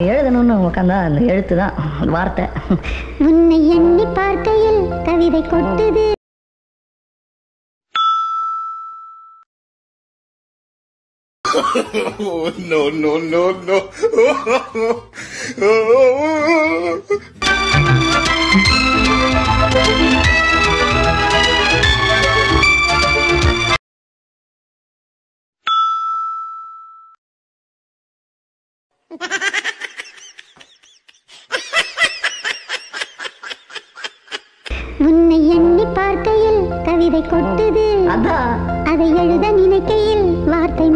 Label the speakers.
Speaker 1: எழுதணும்னு உட்காந்தா அந்த எழுத்து தான் வார்த்தை
Speaker 2: உன்னை எண்ணி பார்க்கையில் கவிதை கொட்டுது
Speaker 3: Oh, no, no, no, no.
Speaker 2: உன்னை கவிதை கொட்டுது. அதை. எழுத நினைக்கையில் வார்த்தை